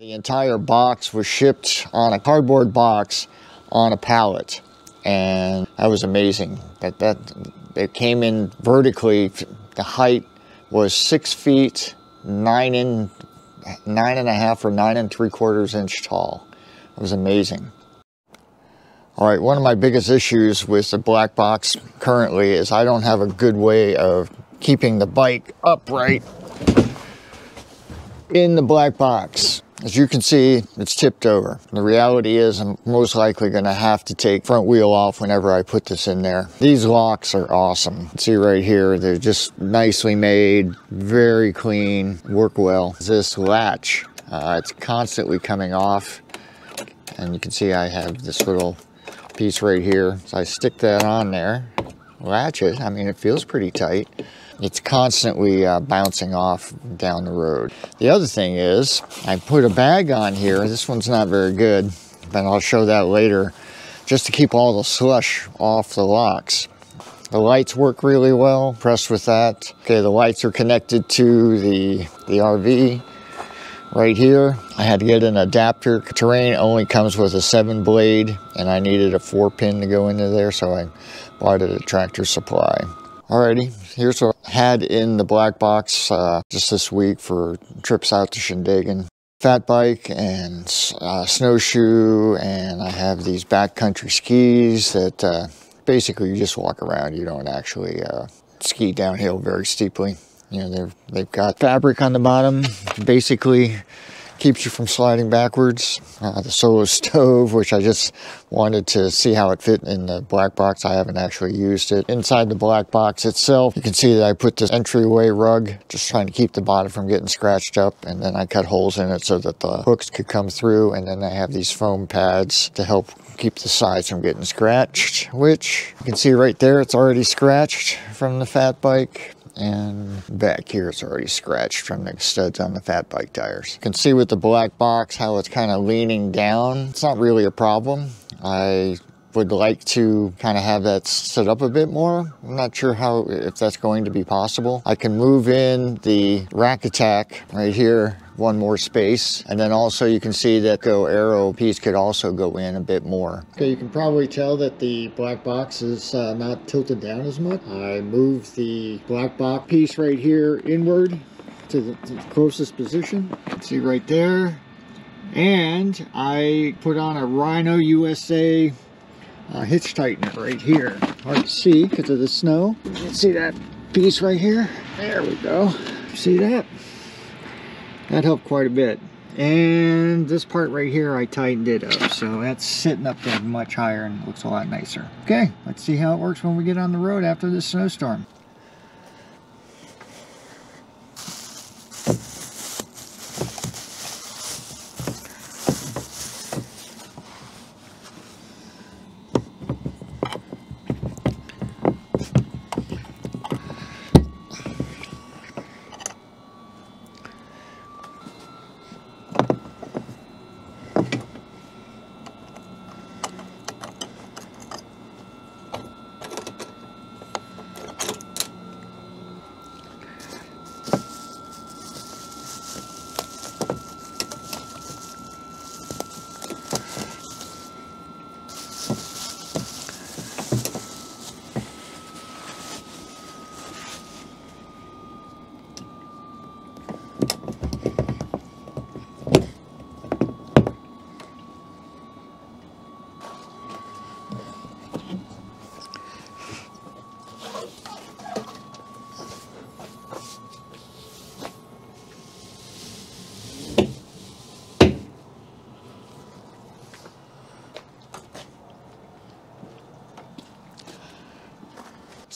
The entire box was shipped on a cardboard box on a pallet and that was amazing. That that it came in vertically. The height was six feet nine in nine and a half or nine and three quarters inch tall. It was amazing. All right, one of my biggest issues with the black box currently is I don't have a good way of keeping the bike upright in the black box. As you can see, it's tipped over. The reality is I'm most likely gonna have to take front wheel off whenever I put this in there. These locks are awesome. See right here, they're just nicely made, very clean, work well. This latch, uh, it's constantly coming off. And you can see I have this little piece right here. So I stick that on there, latch it. I mean, it feels pretty tight it's constantly uh, bouncing off down the road. The other thing is I put a bag on here. This one's not very good, but I'll show that later, just to keep all the slush off the locks. The lights work really well, impressed with that. Okay, the lights are connected to the, the RV right here. I had to get an adapter. Terrain only comes with a seven blade and I needed a four pin to go into there, so I bought it at Tractor Supply. Alrighty, here's what I had in the black box uh, just this week for trips out to Shindagin. Fat bike and uh, snowshoe, and I have these backcountry skis that uh, basically you just walk around. You don't actually uh, ski downhill very steeply. You know, they've, they've got fabric on the bottom, basically keeps you from sliding backwards. Uh, the Solo stove, which I just wanted to see how it fit in the black box. I haven't actually used it. Inside the black box itself, you can see that I put this entryway rug, just trying to keep the bottom from getting scratched up. And then I cut holes in it so that the hooks could come through. And then I have these foam pads to help keep the sides from getting scratched, which you can see right there, it's already scratched from the fat bike and back here it's already scratched from the studs on the fat bike tires. You can see with the black box how it's kind of leaning down. It's not really a problem. I would like to kind of have that set up a bit more. I'm not sure how, if that's going to be possible. I can move in the RakAttach right here one more space. And then also you can see that Go Aero piece could also go in a bit more. Okay, you can probably tell that the black box is uh, not tilted down as much. I moved the black box piece right here inward to the, to the closest position. See right there. And I put on a Rhino USA uh, hitch tightener right here. Hard to see because of the snow. You can see that piece right here. There we go. See that? That helped quite a bit. And this part right here, I tightened it up. So that's sitting up there much higher and looks a lot nicer. Okay, let's see how it works when we get on the road after this snowstorm.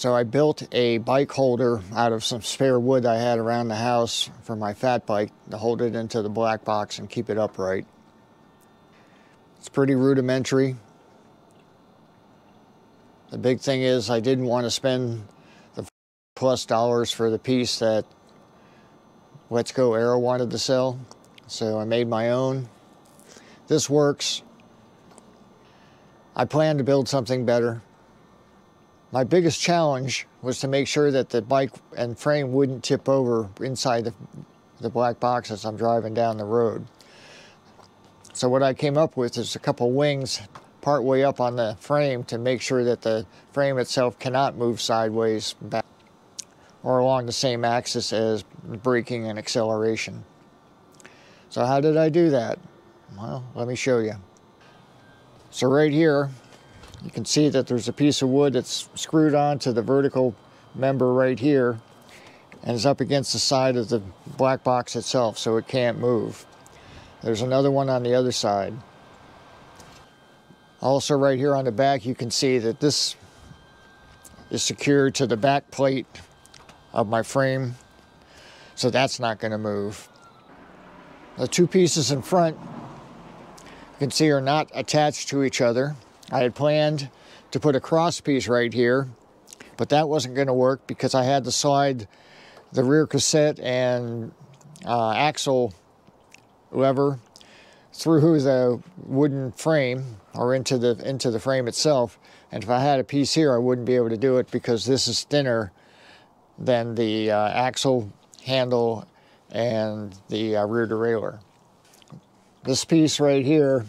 So I built a bike holder out of some spare wood I had around the house for my fat bike to hold it into the black box and keep it upright. It's pretty rudimentary. The big thing is I didn't want to spend the plus dollars for the piece that Let's Go Aero wanted to sell. So I made my own. This works. I plan to build something better. My biggest challenge was to make sure that the bike and frame wouldn't tip over inside the, the black box as I'm driving down the road. So what I came up with is a couple wings part way up on the frame to make sure that the frame itself cannot move sideways back or along the same axis as braking and acceleration. So how did I do that? Well, let me show you. So right here, you can see that there's a piece of wood that's screwed onto the vertical member right here and is up against the side of the black box itself so it can't move. There's another one on the other side. Also right here on the back you can see that this is secured to the back plate of my frame so that's not going to move. The two pieces in front you can see are not attached to each other. I had planned to put a cross piece right here but that wasn't going to work because I had to slide the rear cassette and uh, axle lever through the wooden frame or into the into the frame itself and if I had a piece here I wouldn't be able to do it because this is thinner than the uh, axle handle and the uh, rear derailleur. This piece right here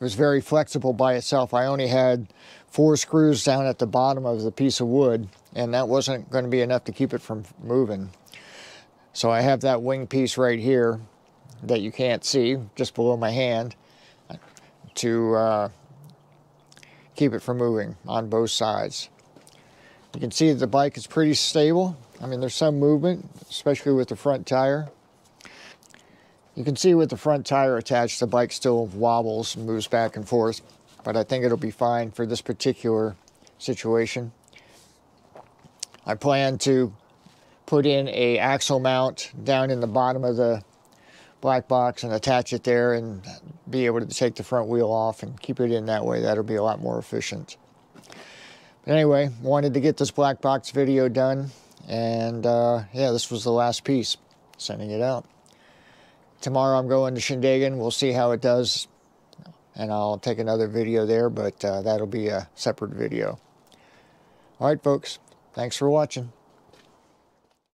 was very flexible by itself. I only had four screws down at the bottom of the piece of wood and that wasn't going to be enough to keep it from moving. So I have that wing piece right here that you can't see just below my hand to uh, keep it from moving on both sides. You can see that the bike is pretty stable. I mean, there's some movement, especially with the front tire. You can see with the front tire attached, the bike still wobbles and moves back and forth, but I think it'll be fine for this particular situation. I plan to put in a axle mount down in the bottom of the black box and attach it there and be able to take the front wheel off and keep it in that way. That'll be a lot more efficient. But anyway, wanted to get this black box video done. And uh, yeah, this was the last piece, sending it out. Tomorrow I'm going to Shindagin. We'll see how it does. And I'll take another video there, but uh, that'll be a separate video. All right, folks. Thanks for watching.